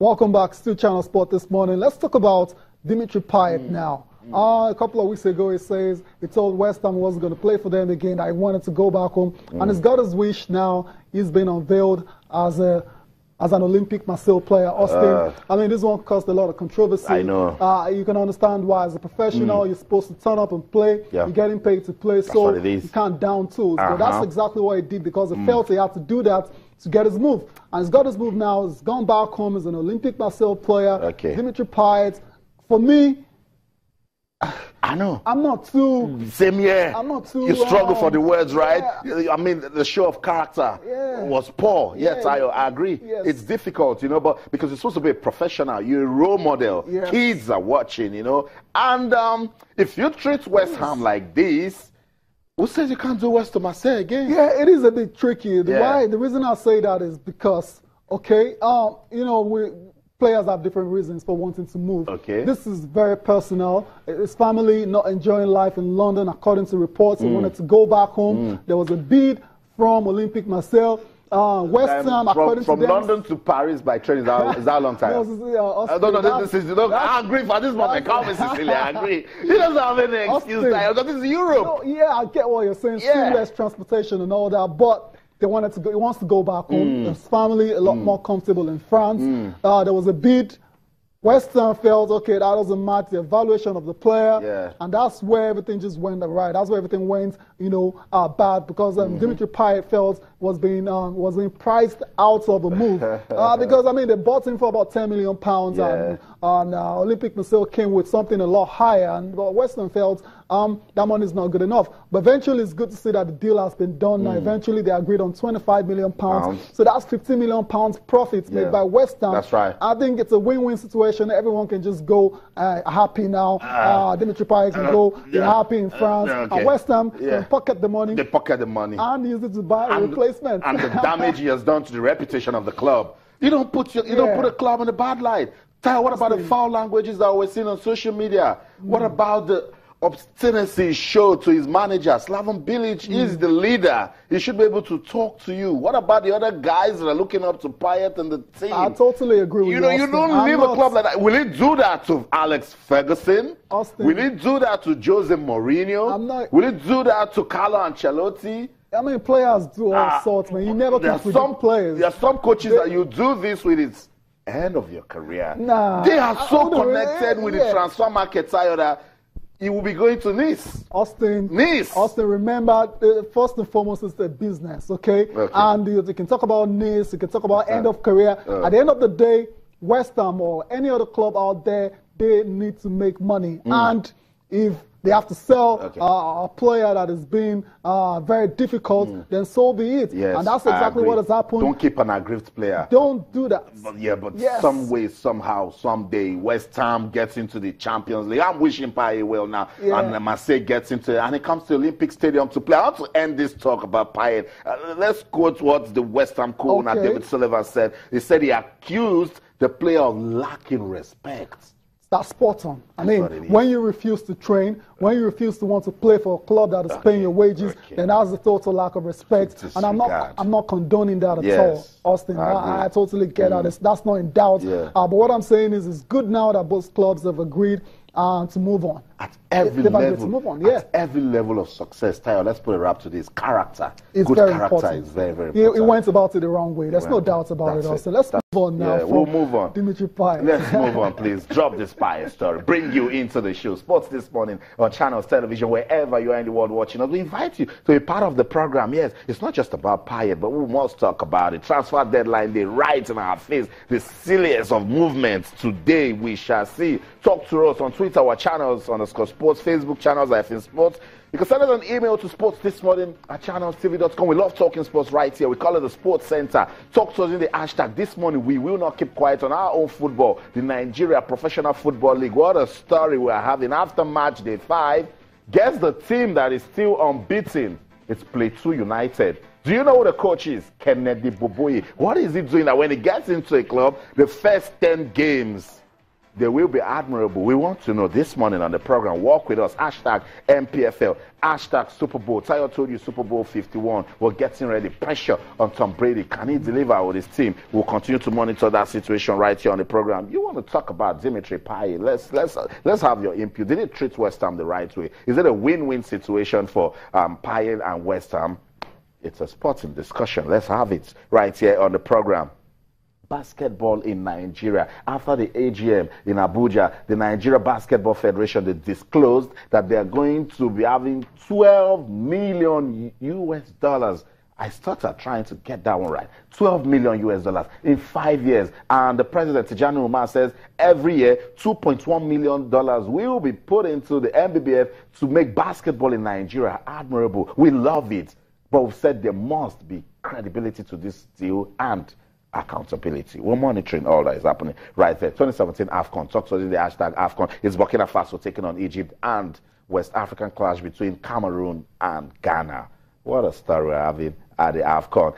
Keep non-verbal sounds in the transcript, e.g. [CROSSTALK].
Welcome back to Channel Sport this morning. Let's talk about Dimitri Payet mm. now. Mm. Uh, a couple of weeks ago, he says he told West Ham he wasn't going to play for them again. I wanted to go back home, mm. and he's got his wish now. He's been unveiled as a as an Olympic Marseille player, Austin. Uh, I mean, this one caused a lot of controversy. I know. Uh, you can understand why, as a professional, mm. you're supposed to turn up and play. Yeah. You're getting paid to play, that's so you can't down tools. Uh-huh. But that's exactly what he did because he mm. felt he had to do that to get his move. And he's got his move now. He's gone back home as an Olympic Marseille player. Okay. Dimitri Payet. For me, I know. I'm not too. Same here. I'm not too. You struggle um, for the words, right? Yeah. I mean, the show of character yeah. was poor. Yes, yeah. I, I agree. Yes. It's difficult, you know, but because you're supposed to be a professional, you're a role model. Yes. Kids are watching, you know. And um, if you treat West yes. Ham like this, who says you can't do West to Marseille again? Yeah, it is a bit tricky. The, why, the reason I say that is because, okay, um, you know, we players have different reasons for wanting to move. Okay. This is very personal. His family not enjoying life in London, according to reports. Mm. He wanted to go back home. Mm. There was a bid from Olympic Marseille. Uh, West Ham, from, according from to them, London to Paris by train is that, is that a long time? [LAUGHS] no, uh, I don't know. This, this is, know, I agree for this one. I can't Sicily. I agree. [LAUGHS] He doesn't have any excuse. Like, this is Europe. No, yeah, I get what you're saying. Yeah. Seamless transportation and all that, but they wanted to go, he wants to go back home. Mm. His family a lot mm. more comfortable in France. Mm. Uh, there was a bid. West Ham felt, okay, that doesn't match the evaluation of the player. Yeah. And that's where everything just went right. That's where everything went, you know, uh, bad because um, -hmm. Dimitri Payet felt was being um, was being priced out of a move [LAUGHS] uh, because I mean they bought him for about 10 million pounds yeah. and, and uh, Olympic Marseille came with something a lot higher and well, West Ham felt um, that money is not good enough. But eventually, it's good to see that the deal has been done. Mm. Now, eventually, they agreed on 25 million pounds. pounds. So that's 15 million pounds profits yeah. made by West Ham. That's right. I think it's a win-win situation. Everyone can just go uh, happy now. Uh, uh, Dimitri Payet can uh, go yeah. happy in France. Okay. And West Ham can pocket the money. They pocket the money and use it to buy a replacement. and the damage he has done to the reputation of the club. You don't put your, you don't [LAUGHS] put a club in a bad light. Tell what about the foul languages that we're seeing on social media? Mm. What about the obstinacy showed to his manager. Slaven Bilic mm. is the leader. He should be able to talk to you. What about the other guys that are looking up to Payet and the team? I totally agree with you. Know, you don't I'm leave not... a club like that. Will he do that to Alex Ferguson? Austin. Will he do that to Jose Mourinho? I'm not... Will he do that to Carlo Ancelotti? I mean, players do all ah, sorts, man. You never can predict some, players. There are some coaches they... that you do this with its end of your career. Nah. They are so connected with yeah. the transfer market, that he will be going to Nice. Austin. Nice. Austin, remember, uh, first and foremost, it's the business, okay? okay. And you, you, can talk about Nice, you can talk about uh, end of career. Uh, At the end of the day, West Ham or any other club out there, they need to make money. Mm. And if they have to sell okay. uh, a player that has been uh, very difficult, mm. then so be it. Yes, and that's exactly what has happened. Don't keep an aggrieved player. Don't do that. But yeah, but yes. some way, somehow, someday, West Ham gets into the Champions League. I'm wishing Payet well now. Yeah. And Marseille gets into it, and he comes to Olympic Stadium to play. I want to end this talk about Payet. Uh, let's quote what the West Ham co-owner okay. David Sullivan said. He said he accused the player of lacking respect. That's spot on. I mean, when you refuse to train, when you refuse to want to play for a club that is okay. paying your wages, okay. then that's a total lack of respect. And I'm not, I'm not condoning that at yes. all, Austin. I, I, I totally get mm. that. That's not in doubt. Yeah. Uh, but what I'm saying is, it's good now that both clubs have agreed uh, to move on. At every level, move on, yeah. At every level of success, Tayo, let's put a wrap to this. Character. It's Good very character important. is very, very important. he, went about it the wrong way. There's no doubt about it. it. Let's That's move on now. Yeah, we'll move on. Dimitri Payet. Let's move on, [LAUGHS] please. Drop this Payet story. Bring you into the show. Sports this morning on channels, television, wherever you are in the world watching us. We invite you to be part of the program. Yes, it's not just about Payet, but we must talk about it. Transfer deadline day right in our face. The silliest of movements today we shall see. Talk to us on Twitter, our channels, underscore sports, Facebook channels, I think sports. You can send us an email to sports this morning at channelstv.com. We love talking sports right here. We call it the Sports Center. Talk to us in the hashtag this morning. We will not keep quiet on our own football, the Nigeria Professional Football League. What a story we are having after match day five. Guess the team that is still unbeaten. It's Plateau United. Do you know who the coach is? Kennedy Boboye. What is he doing that when he gets into a club, the first 10 games, They will be admirable. We want to know this morning on the program. Walk with us. Hashtag NPFL. Hashtag Super Bowl. Tayo told you Super Bowl 51. We're getting ready. Pressure on Tom Brady. Can he deliver with his team? We'll continue to monitor that situation right here on the program. You want to talk about Dimitri Payet? Let's let's let's have your input. Did he treat West Ham the right way? Is it a win-win situation for um, and West Ham? It's a sporting discussion. Let's have it right here on the program basketball in Nigeria. After the AGM in Abuja, the Nigeria Basketball Federation they disclosed that they are going to be having 12 million US dollars. I started trying to get that one right. 12 million US dollars in five years. And the president, Tijani Umar, says every year, $2.1 million will be put into the NBBF to make basketball in Nigeria admirable. We love it. But we've said there must be credibility to this deal and accountability. We're monitoring all that is happening right there. 2017 AFCON. Talk to the hashtag AFCON. It's Burkina Faso taking on Egypt and West African clash between Cameroon and Ghana. What a story we're having at the AFCON.